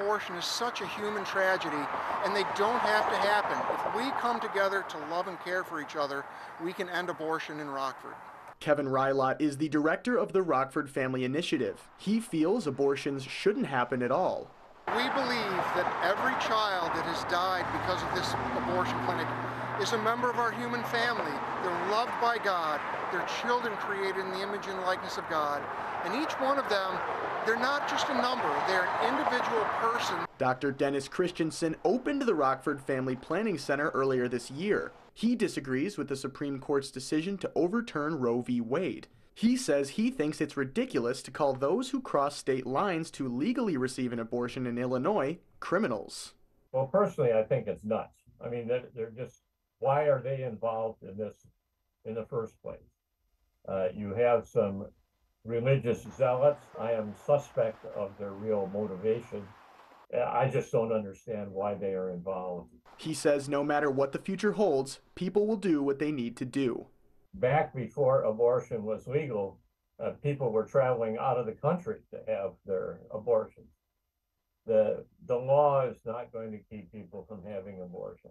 abortion is such a human tragedy, and they don't have to happen. If we come together to love and care for each other, we can end abortion in Rockford. Kevin Rilott is the director of the Rockford Family Initiative. He feels abortions shouldn't happen at all. We believe that every child that has died because of this abortion clinic is a member of our human family. They're loved by God. They're children created in the image and likeness of God. And each one of them, they're not just a number, they're an individual person. Dr. Dennis Christensen opened the Rockford Family Planning Center earlier this year. He disagrees with the Supreme Court's decision to overturn Roe v. Wade. He says he thinks it's ridiculous to call those who cross state lines to legally receive an abortion in Illinois criminals. Well, personally, I think it's nuts. I mean, they're, they're just, why are they involved in this in the first place? Uh, you have some religious zealots. I am suspect of their real motivation. I just don't understand why they are involved. He says no matter what the future holds, people will do what they need to do. Back before abortion was legal, uh, people were traveling out of the country to have their abortions. The, the law is not going to keep people from having abortion.